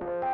아